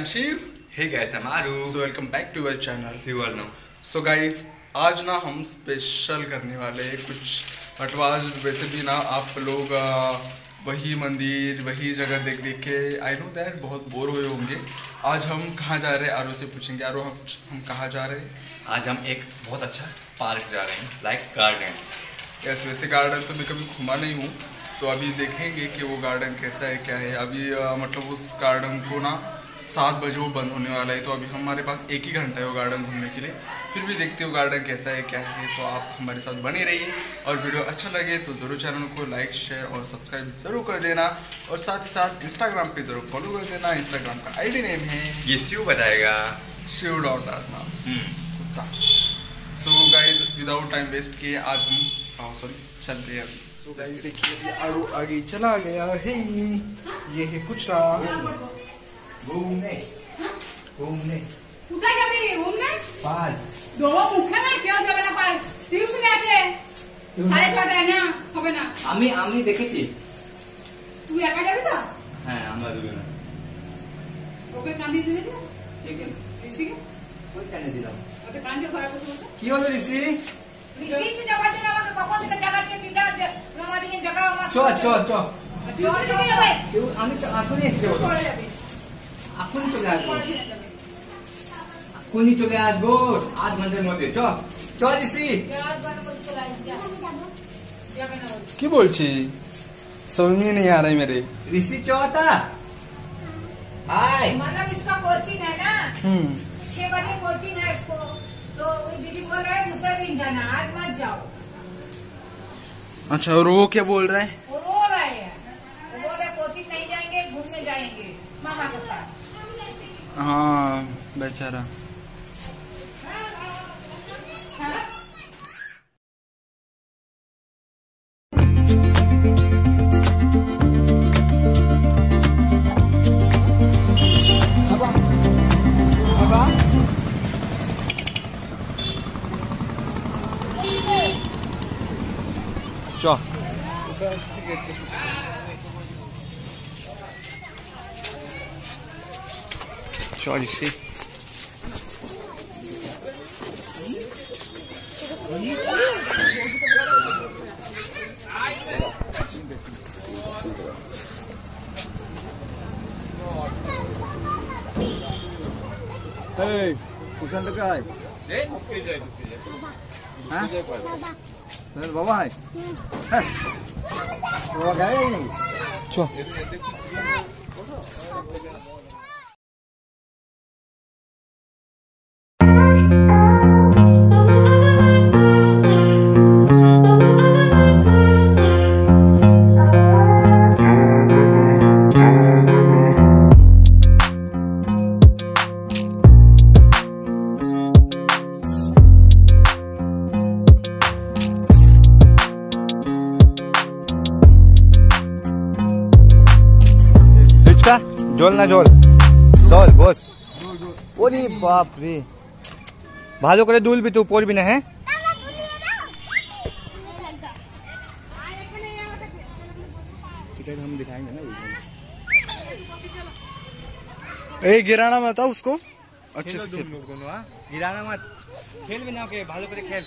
I'm Shiv. Hey guys, I'm Aru. So welcome back to our channel. See you all now. So guys, आज ना हम special करने वाले कुछ मतलब आज वैसे भी ना आप लोग वही मंदिर वही जगह देख देख के आई नो दैट बहुत बोर हुए होंगे आज हम कहाँ जा रहे हैं आरो से पूछेंगे आरो हम हम कहाँ जा रहे हैं आज हम एक बहुत अच्छा पार्क जा रहे हैं लाइक गार्डन यस वैसे गार्डन तो मैं कभी घुमा नहीं हूँ तो अभी देखेंगे कि वो गार्डन कैसा है क्या है अभी आ, मतलब उस गार्डन को ना सात बजे वो बंद होने वाला है तो अभी हमारे पास एक ही घंटा है वो गार्डन घूमने के लिए। फिर भी देखते हो गार्डन कैसा है क्या है तो आप हमारे साथ बने रहिए। और वीडियो अच्छा लगे तो ज़रूर चैनल को लाइक शेयर और सब्सक्राइब ज़रूर कर देना। और साथ ही साथ इंस्टाग्राम पे ज़रूर फॉलो कर देना। इंस्टाग्राम का आईडी नेम है। ये शिव बताएगा। शिव डॉट आर नाम हम्म, कुत्ता। So guys without time waste किए आज हम सॉरी चलते हैं। अभी देखिए आगे चला गया है। ये है कुचरा ঘুমনে হ্যাঁ? ঘুমনে কোথায় যাবি? ঘুমনে পাল। দোয়া মুখে না কেউ যাবে না পাল। টিউশনে আছে। সাড়ে ছটায় না হবে না। আমি আমি দেখেছি। তুই একা যাবি তো? হ্যাঁ আমরা দুজন। ওকে কান্দি দিলি না ঠিক আছে ঋষিকে? ওই কানে দিলাম। ওকে কান্দে খারাপ হতো কি হলো ঋষি? ঋষি তো যাবার জন্য আমাকে কখন থেকে জাগাচ্ছে দিদা আমাদেরকে জাগাও আমার চ চ চ। আমি তো আগুনে যাব। পরে যাবে এখনই চলে আসবো পরে দিনে যাবে এখনই চলে আসবো আধ ঘন্টার মধ্যে চ চ ঋষি যাওয়ার বানা করে চলে আসবি যা। যাবে না বলছে। কি বলছি समझ में नहीं आ रहा है मेरे ঋষি চ তা হাই मतलब इसका कोचिंग है ना हम्म छह बजे कोचिंग है इसको तो वो दीदी बोल रहा है दूसरा दिन जाना आज मत जाओ अच्छा और वो क्या बोल रहा है वो रो रहे हैं वो बोल रहे कोचिंग नहीं जाएंगे घूमने जाएंगे मामा के साथ हाँ बेचारा हाँ? sure you see. Hey, who's on the guy? hả, Huh? Baba. Baba. Baba. Baba. Baba. Baba. বাপ রে ভালো করে দুলবি তো পড়বি না হ্যাঁ हम दिखाएंगे ना ए गिराना मत था उसको अच्छे खेलो से तुम लोग दोनों हाँ गिराना मत खेल भी ना के भालो করে খেল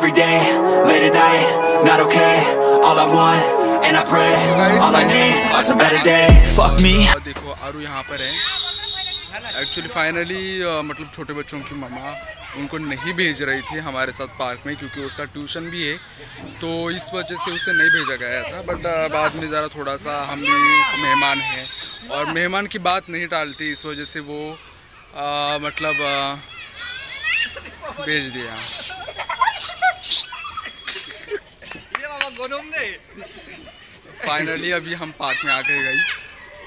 Every day, late at night, not okay. All I want, and I pray, all I need are some better days. Fuck me. देखो आरू यहाँ पर है एक्चुअली फाइनली मतलब छोटे बच्चों की मामा उनको नहीं भेज रही थी हमारे साथ पार्क में क्योंकि उसका ट्यूशन भी है तो इस वजह से उसे नहीं भेजा गया था बट बाद में ज़रा थोड़ा सा हम भी मेहमान हैं और मेहमान की बात नहीं टालती इस वजह से वो आ, मतलब आ, भेज दिया फाइनली अभी हम पार्क में आ गए गई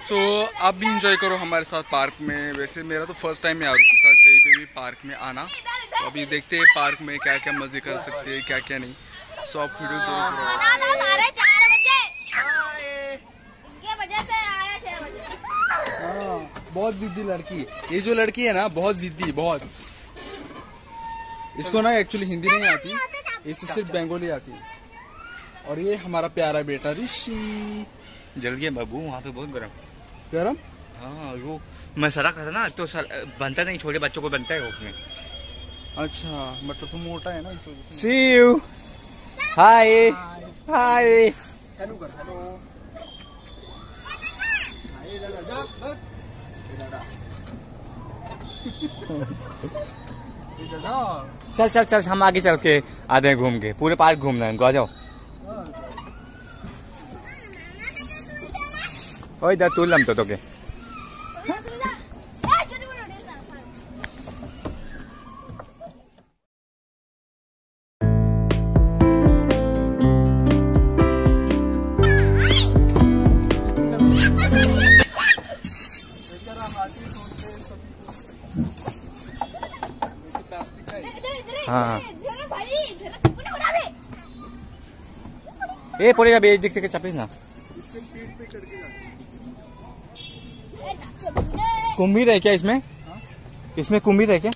सो so, आप भी इंजॉय करो हमारे साथ पार्क में। वैसे मेरा तो फ़र्स्ट टाइम है आरू के साथ कहीं पे भी पार्क में आना। तो अभी देखते हैं पार्क में क्या क्या मज़े कर सकते हैं क्या क्या नहीं। सो आप वीडियो ज़रूर करो साढ़े चार बजे। इसके वजह से आया छह बजे। बहुत जिद्दी लड़की। ये जो लड़की है ना बहुत जिद्दी बहुत। इसको ना एक्चुअली हिंदी नहीं आती। इसे सिर्फ़ बंगाली आती। है और ये हमारा प्यारा बेटा ऋषि। जल गया बाबू वहाँ पे बहुत गर्म। गरम? हाँ वो मैं सड़क रहा था ना तो सर, बनता नहीं छोटे बच्चों को बनता है उसमें अच्छा मतलब तो मोटा है ना इस वजह से। See you hi hi hello कर हेलो। हाय दादा जा दादा। चल चल चल हम आगे चल के आते हैं घूम के। पूरे पार्क घूमना है आ जाओ। हाँ भाई इधर उड़ा दे ए पड़ेगा बे दिख के चापिस ना। कुंभीर है क्या इसमें? इसमें कुंभीर है क्या?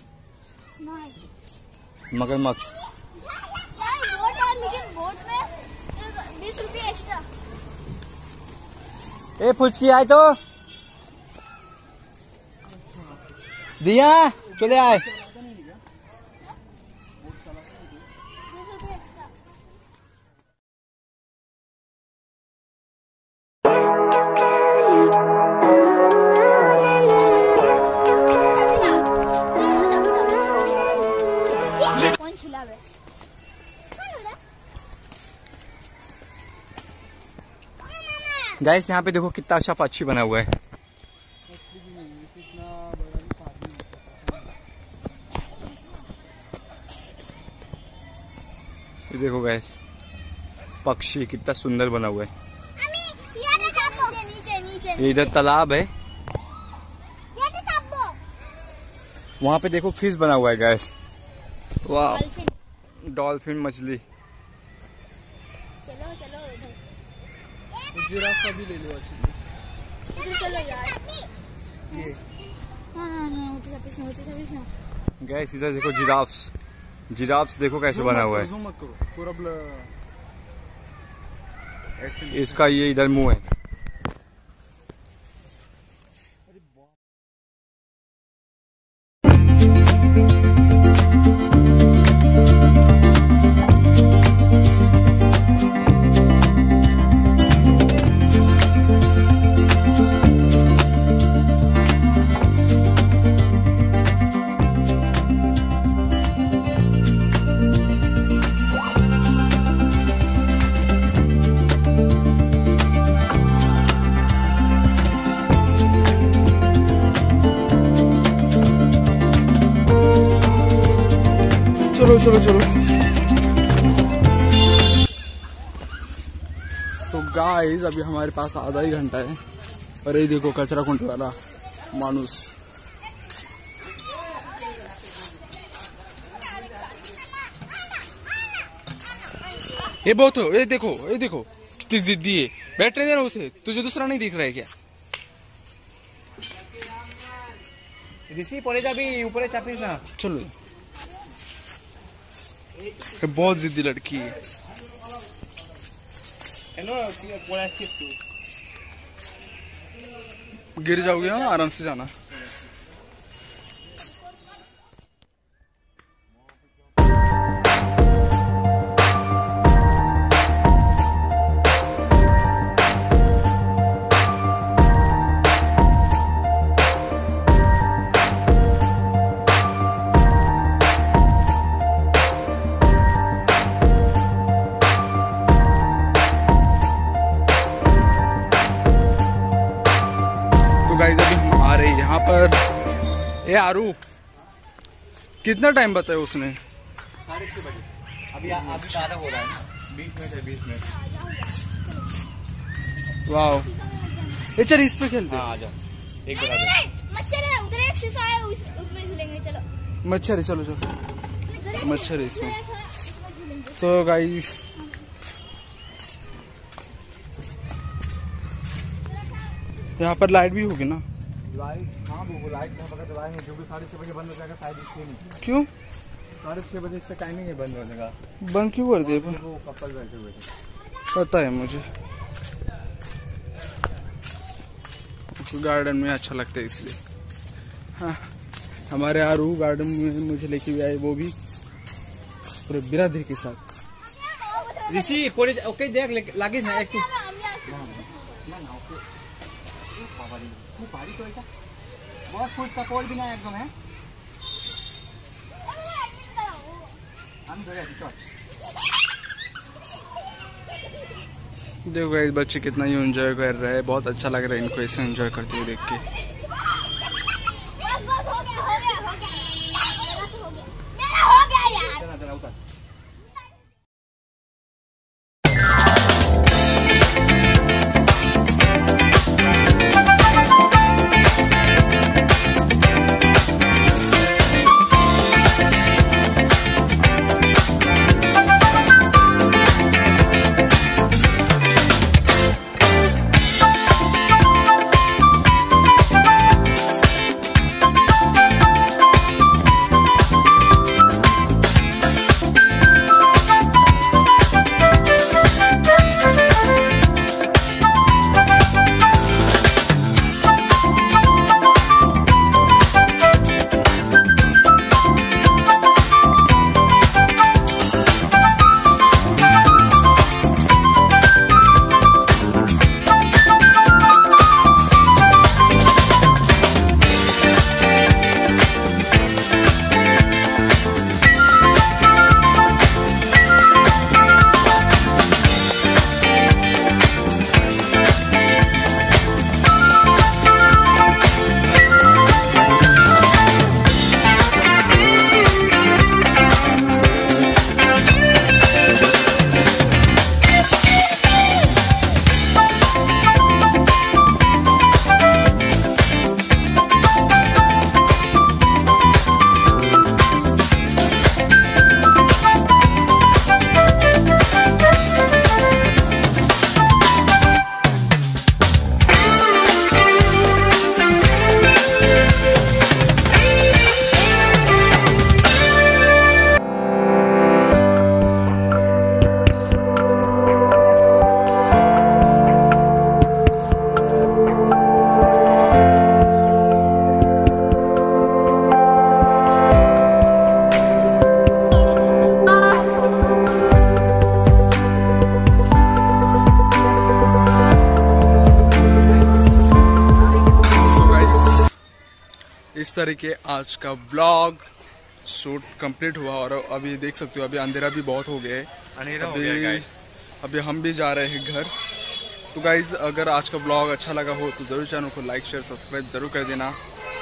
मगर मगरमच्छ। नहीं वोट है लेकिन वोट में बीस रुपये एक्स्ट्रा ए फुचकी आए तो। दिया चले आए। गाइस यहाँ पे देखो कितना अच्छा पक्षी बना हुआ है। ये देखो गैस पक्षी कितना सुंदर बना हुआ है। ये इधर तालाब है। वहाँ पे देखो फ़िश बना हुआ है गैस वाह डॉल्फिन मछली चलो चलो का भी ले लो अच्छे से। इधर चलो यार। ये। हाँ हाँ हाँ गैस इधर देखो जिराफ्स। जिराफ्स देखो कैसे बना हुआ है। इसका ये इधर मुँह है। चलो चलो चलो। तो गाइस अभी हमारे पास आधा ही घंटा है। और ये देखो कचरा कुंटे वाला मानुस ये बहुत हो ये देखो ये देखो कितनी जिद्दी है। बैठने देना उसे तुझे दूसरा नहीं दिख रहा है क्या? ऋषि पड़े जा भी ऊपर चापिस ना चलो। बहुत जिद्दी लड़की है। गिर जाओगे हाँ आराम से जाना। आरू? कितना टाइम बताया उसने? साढ़े बजे अभी अभी ज़्यादा हो रहा है ना बीस मिनट है बीस मिनट वाह ये चल इस पे खेलते हाँ। हैं। आ जाओ। एक मच्छर है उधर एक शीशा है उस उसमें झूलेंगे चलो। मच्छर है चलो चलो। मच्छर है इसमें। तो गाइस यहाँ पर लाइट भी होगी ना? हाँ हो क्यों? साढ़े छः बजे इसका टाइमिंग है बंद होने का बंद क्यों कर दिए वो कपल बैठे हुए थे। पता है मुझे। गार्डन में अच्छा लगता है इसलिए। हाँ हमारे आरू गार्डन में मुझे लेके भी आए वो भी। पूरे बिरादरी के साथ। ऋषि ओके देख लागिस ना एक चल। देखो इस बच्चे कितना ही एंजॉय कर रहे हैं। बहुत अच्छा लग रहा है इनको ऐसे एंजॉय करते हुए देख के। इस तरीके आज का ब्लॉग शूट कंप्लीट हुआ और अभी देख सकते हो अभी अंधेरा भी बहुत हो गया है। अंधेरा हो अभी गया अभी हम भी जा रहे हैं घर। तो गाइज़ अगर आज का ब्लॉग अच्छा लगा हो तो ज़रूर चैनल को लाइक शेयर सब्सक्राइब ज़रूर कर देना।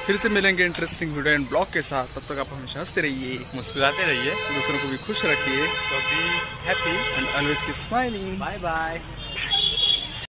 फिर से मिलेंगे इंटरेस्टिंग वीडियो एंड ब्लॉग के साथ। तब तक आप हमेशा हँसते रहिए। मुस्कुराते रहिए। दूसरों को भी खुश रखिए। तो बी हैप्पी एंड ऑलवेज की स्माइलिंग बाय बाय